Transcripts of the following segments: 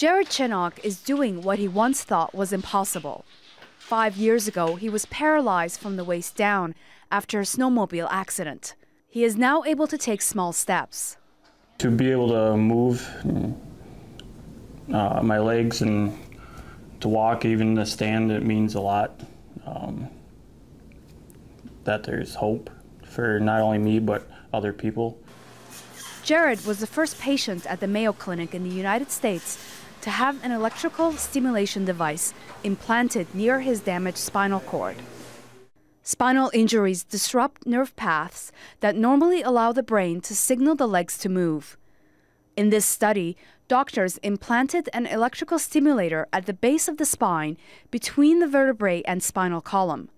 Jared Chinnock is doing what he once thought was impossible. Five years ago, he was paralyzed from the waist down after a snowmobile accident. He is now able to take small steps. To be able to move uh, my legs and to walk, even to stand, it means a lot. Um, that there's hope for not only me, but other people. Jared was the first patient at the Mayo Clinic in the United States to have an electrical stimulation device implanted near his damaged spinal cord. Spinal injuries disrupt nerve paths that normally allow the brain to signal the legs to move. In this study, doctors implanted an electrical stimulator at the base of the spine between the vertebrae and spinal column.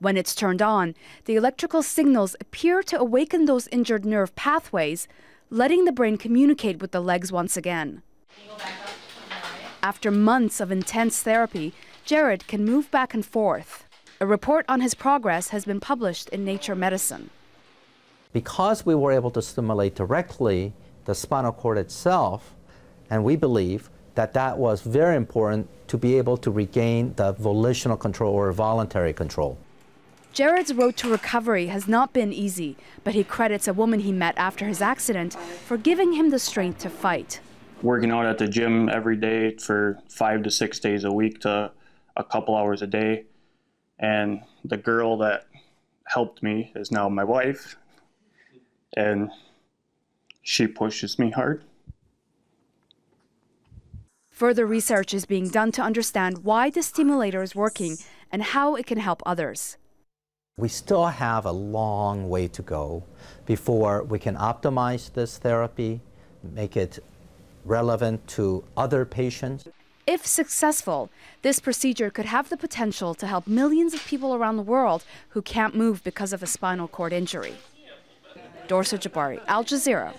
When it's turned on, the electrical signals appear to awaken those injured nerve pathways, letting the brain communicate with the legs once again. After months of intense therapy, Jared can move back and forth. A report on his progress has been published in Nature Medicine. Because we were able to stimulate directly the spinal cord itself, and we believe that that was very important to be able to regain the volitional control or voluntary control. Jared's road to recovery has not been easy, but he credits a woman he met after his accident for giving him the strength to fight. Working out at the gym every day for five to six days a week to a couple hours a day. And the girl that helped me is now my wife. And she pushes me hard. Further research is being done to understand why the stimulator is working and how it can help others. We still have a long way to go before we can optimize this therapy, make it relevant to other patients. If successful, this procedure could have the potential to help millions of people around the world who can't move because of a spinal cord injury. Dorsa Jabbari, Al Jazeera,